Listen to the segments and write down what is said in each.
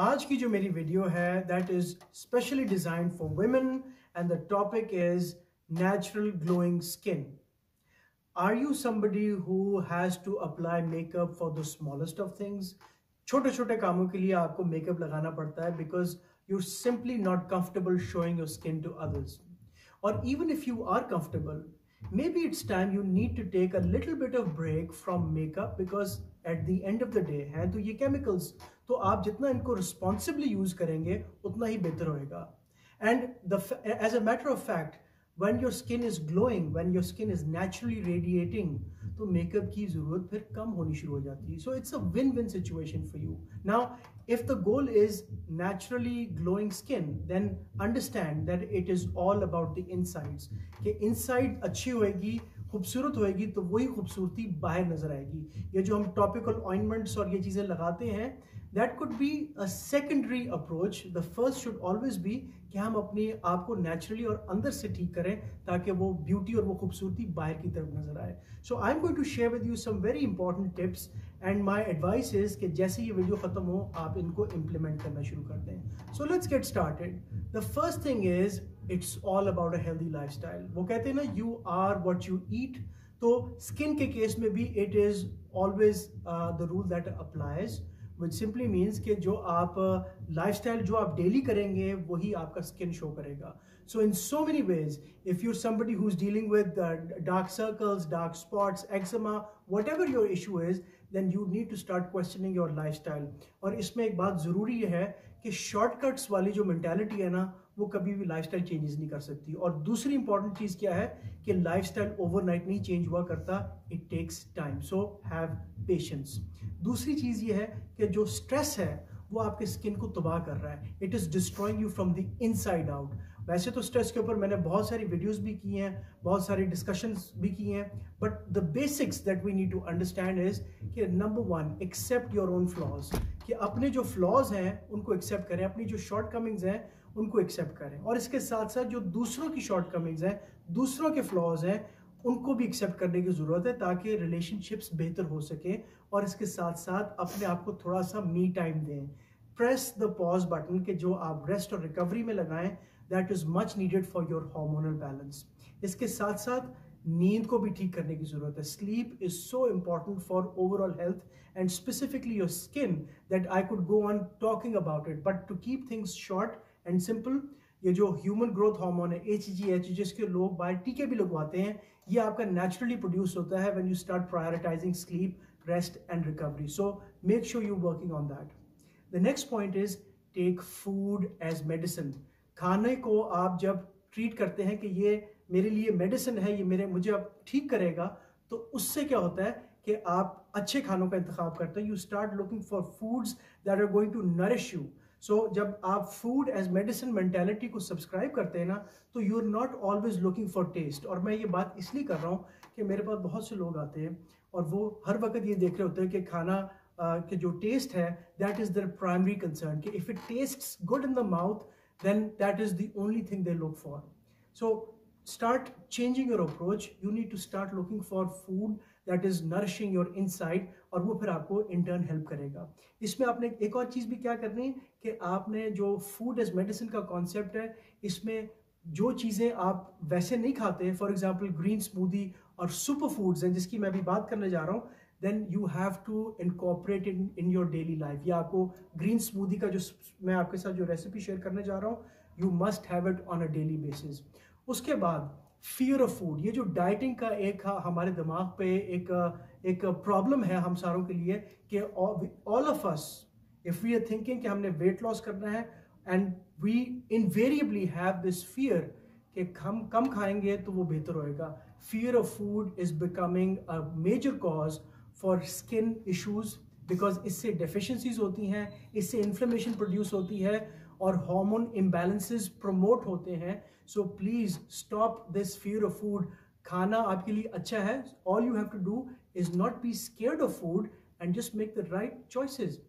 आज की जो मेरी वीडियो है that is specially design for women and the topic is natural glowing skin are you somebody who has to apply makeup for the smallest of things छोटे छोटे कामों के लिए आपको मेकअप लगाना पड़ता है because you simply not comfortable showing your skin to others और even if you are comfortable may be it's time you need to take a little bit of break from makeup because at the end of the day हैं तो ये chemicals तो आप जितना इनको responsibly use करेंगे, उतना ही बेहतर होएगा। And the as a matter of fact when your skin is glowing when your skin is naturally radiating तो मेकअप की ज़रूरत फिर कम होनी शुरू हो जाती है। So it's a win win situation for you now if the goal is naturally glowing skin then understand that it is all about the insides कि इनसाइड अच्छी होएगी खूबसूरत होएगी तो वही खूबसूरती बाहर नज़र आएगी। ये जो हम टॉपिकल ऑइनमेंट्स और ये चीज़ें लगाते हैं that could be a secondary approach the first should always be कि हम अपने आप को नेचुरली और अंदर से ठीक करें, ताकि वो ब्यूटी और वो खूबसूरती बाहर की तरफ़ नज़र आए। So I am going to share with you some very important tips and my advice is कि जैसे ये वीडियो खत्म हो आप इनको इम्प्लीमेंट करना शुरू कर दें। So let's get started the first thing is it's all about a healthy life style वो कहते हैं ना you are what you eat तो स्किन के केस में भी it is always the rule that applies which simply means कि जो आप लाइफस्टाइल uh, जो आप डेली करेंगे वही आपका स्किन शो करेगा। So in so many ways if you're somebody who is dealing with dark circles dark spots eczema whatever your issue is then you need to start questioning your life और इसमें एक बात ज़रूरी है कि shortcuts वाली जो मैंटेलिटी है ना, वो कभी भी लाइफस्टाइल चेंजेस नहीं कर सकती। और दूसरी इंपॉर्टेंट चीज़ क्या है कि लाइफस्टाइल ओवरनाइट नहीं चेंज हुआ करता it takes time so have patience दूसरी चीज़ ये है कि जो स्ट्रेस है वो आपके स्किन को तबाह कर रहा है। It is destroying you from the inside out वैसे तो स्ट्रेस के ऊपर मैंने बहुत सारी वीडियोस भी की हैं, बहुत सारी डिस्कशंस भी की हैं but the basics that we need to understand is कि number one accept your own flaws कि अपने जो फ्लॉज हैं, उनको एक्सेप्ट करें, अपनी जो शॉर्ट कमिंग्स हैं, उनको एक्सेप्ट करें। और इसके साथ साथ जो दूसरों की शॉर्ट कमिंग्स हैं, दूसरों के फ्लॉज हैं, उनको भी एक्सेप्ट करने की ज़रूरत है ताकि रिलेशनशिप्स बेहतर हो सके और इसके साथ साथ अपने आप को थोड़ा सा मी टाइम दें। प्रेस द पॉज बटन के जो आप रेस्ट और रिकवरी में लगाएँ that is much needed for your hormonal balance इसके साथ साथ नींद को भी ठीक करने की ज़रूरत है। Sleep is so important for overall health and specifically your skin that I could go on talking about it but to keep things short and simple ये जो ह्यूमन ग्रोथ हार्मोन है एच जी एच जिसके लोग बाहर टीके भी लगवाते हैं, ये आपका नेचुरली प्रोड्यूस होता है when you start prioritizing sleep rest and recovery so make sure you working on that the next point is take food as medicine खाने को आप जब ट्रीट करते हैं कि ये मेरे लिए मेडिसिन है, ये मेरे, मुझे अब ठीक करेगा तो उससे क्या होता है कि आप अच्छे खानों का इंतखब करते हैं। You start looking for foods that are going to nourish you so जब आप फ़ूड एज मेडिसिन मेंटेलिटी को सब्सक्राइब करते हैं ना तो you are not always looking for taste और मैं ये बात इसलिए कर रहा हूँ कि मेरे पास बहुत से लोग आते हैं और वो हर वक्त ये देख रहे होते हैं कि खाना के जो टेस्ट है that is the primary concern कि if it taste good in the mouth then that is the only thing they look for so start changing your approach. You need to start looking for food that is nourishing your inside, और वो फिर आपको intern help करेगा। इसमें आपने एक और चीज़ भी क्या करनी है, कि आपने जो फ़ूड एज मेडिसिन का कॉन्सेप्ट है, इसमें जो चीज़ें आप वैसे नहीं खाते फॉर एग्ज़ाम्पल ग्रीन स्मूदी और सुपर फूड्स हैं, जिसकी मैं अभी बात करने जा रहा हूँ then you have to incorporate in in your daily life या आपको ग्रीन स्मूदी का जो मैं आपके साथ जो रेसिपी शेयर करने जा रहा हूँ you must have it on a daily basis उसके बाद फियर ऑफ़ फ़ूड ये जो डाइटिंग का एक हमारे दिमाग पे एक एक प्रॉब्लम है हम सारों के लिए कि all of us if we are thinking कि हमने वेट लॉस करना है and we invariably have this fear कि हम कम खाएँगे तो वो बेहतर होएगा. Fear of food is becoming a major cause for skin issues because इससे डेफिशिएंसीज होती हैं, इससे इन्फ्लेमेशन प्रोड्यूस होती है और हार्मोन इम्बैलेंसेस प्रमोट होते हैं। So please stop this fear of food खाना आपके लिए अच्छा है। All you have to do is not be scared of food and just make the right choices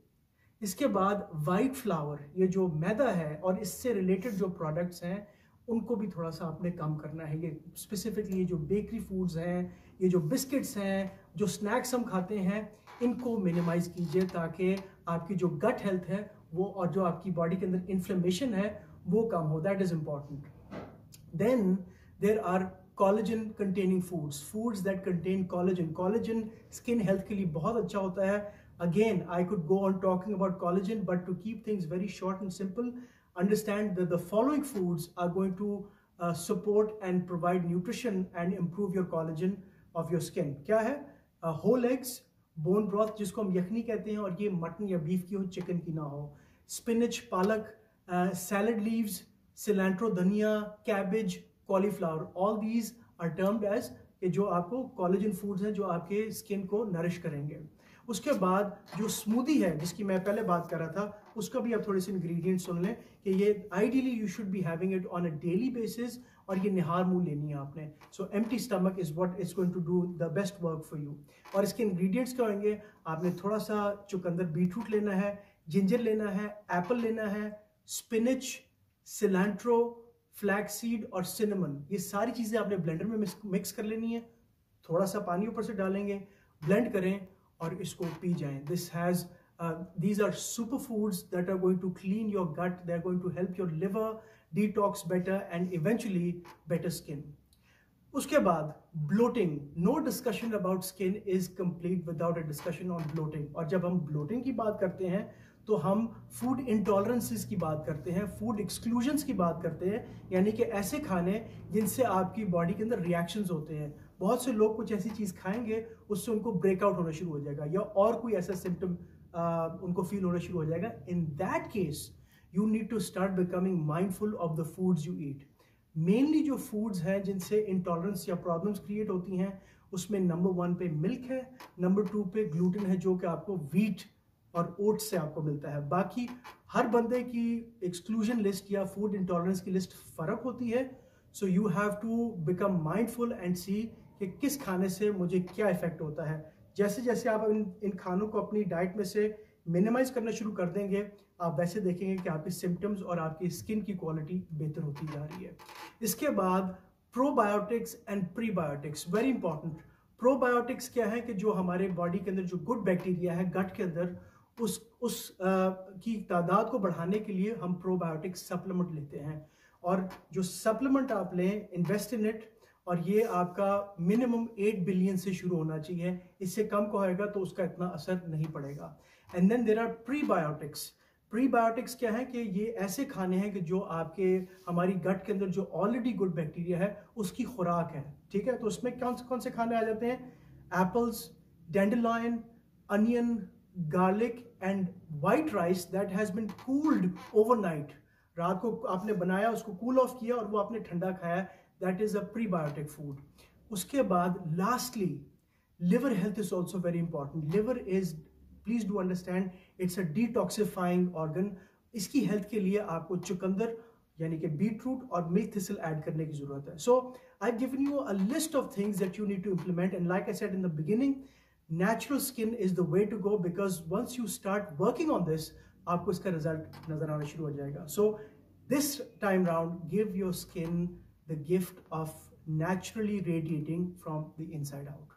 इसके बाद वाइट फ्लावर ये जो मैदा है और इससे रिलेटेड जो प्रोडक्ट्स हैं, उनको भी थोड़ा सा आपने कम करना है। ये स्पेसिफिकली ये जो बेकरी फूड्स हैं, ये जो बिस्किट्स हैं जो स्नैक्स हम खाते हैं, इनको मिनिमाइज कीजिए ताकि आपकी जो गट हेल्थ है, वो और जो आपकी बॉडी के अंदर इन्फ्लेमेशन है, वो कम हो। That is important then there are collagen containing foods foods that contain collagen collagen skin health के लिए बहुत अच्छा होता है। Again I could go on talking about collagen but to keep things very short and simple understand the following foods are going to support and provide nutrition and improve your collagen of your skin क्या है? Whole eggs bone broth जिसको हम यखनी कहते हैं, और ये mutton या beef की हो चिकन की ना हो। Spinach palak salad leaves cilantro धनिया cabbage cauliflower all these are termed as कि जो आपको कॉलेजन फूड्स हैं, जो आपके स्किन को नरिश करेंगे। उसके बाद जो स्मूदी है, जिसकी मैं पहले बात कर रहा था, उसका भी आप थोड़े से इंग्रेडिएंट्स सुन लें कि ये ideally you should be having it on a daily basis और ये निहार मुँह लेनी है आपने। So empty stomach is what is going to do the best work for you और इसके इंग्रेडिएंट्स क्या होंगे? आपने थोड़ा सा चुकंदर बीटरूट लेना है जिंजर लेना है एप्पल लेना है स्पिनिच सिलेंट्रो फ्लैग सीड और सिनेमन ये सारी चीज़ें आपने ब्लेंडर में मिक्स कर लेनी है। थोड़ा सा पानी ऊपर से डालेंगे ब्लेंड करें और इसको पी जाएँ। This has these are superfoods that are going to clean your gut. They're going to help your liver detox better and eventually better skin. उसके बाद bloating no discussion about skin is complete without a discussion on bloating और जब हम bloating की बात करते हैं तो हम फ़ूड इंटॉलरेंसेस की बात करते हैं फ़ूड एक्सक्लूजन्स की बात करते हैं, यानी कि ऐसे खाने जिनसे आपकी बॉडी के अंदर रिएक्शंस होते हैं। बहुत से लोग कुछ ऐसी चीज़ खाएँगे, उससे उनको ब्रेकआउट होना शुरू हो जाएगा या और कोई ऐसा सिम्टम उनको फील होना शुरू हो जाएगा। In that case you need to start becoming mindful of the foods you eat mainly जो फूड्स हैं जिनसे इंटॉलरेंस या प्रॉब्लम्स क्रिएट होती हैं, उसमें नंबर वन पे मिल्क है नंबर टू पे ग्लूटेन है जो कि आपको वीट और ओट्स से आपको मिलता है। बाकी हर बंदे की एक्सक्लूजन लिस्ट या फ़ूड इंटॉलरेंस की लिस्ट फ़र्क होती है। So you have to become mindful and see कि किस खाने से मुझे क्या इफ़ेक्ट होता है। जैसे जैसे आप इन इन खानों को अपनी डाइट में से मिनिमाइज करना शुरू कर देंगे आप वैसे देखेंगे कि आपके सिम्टम्स और आपकी स्किन की क्वालिटी बेहतर होती जा रही है। इसके बाद probiotics and prebiotics very important probiotics क्या है कि जो हमारे बॉडी के अंदर जो गुड बैक्टीरिया है गट के अंदर उस उस आ, की तादाद को बढ़ाने के लिए हम प्रोबायोटिक सप्लीमेंट लेते हैं। और जो सप्लीमेंट आप लें इन्वेस्ट इन इट और ये आपका मिनिमम एट बिलियन से शुरू होना चाहिए। इससे कम को होएगा तो उसका इतना असर नहीं पड़ेगा। And then there are prebiotics prebiotics क्या है कि ये ऐसे खाने हैं कि जो आपके, हमारी गट के अंदर जो ऑलरेडी गुड बैक्टीरिया है, उसकी खुराक है। ठीक है? तो उसमें कौन से कौन से खाने आ जाते हैं? Apples dandelion onion garlic and white rice that has been cooled overnight रात को आपने बनाया, उसको कूल ऑफ़ किया और वो आपने ठंडा खाया। That is a prebiotic food उसके बाद lastly liver health is also very important liver is please do understand it's a detoxifying organ इसकी हेल्थ के लिए आपको चुकंदर यानी कि बीट रूट और मिल्क थिसल ऐड करने की ज़रूरत है so I given you a list of things that you need to implement and like I said in the beginning natural skin is the way to go because once you start working on this आपको इसका result नज़र आना शुरू हो जाएगा so this time round give your skin the gift of naturally radiating from the inside out.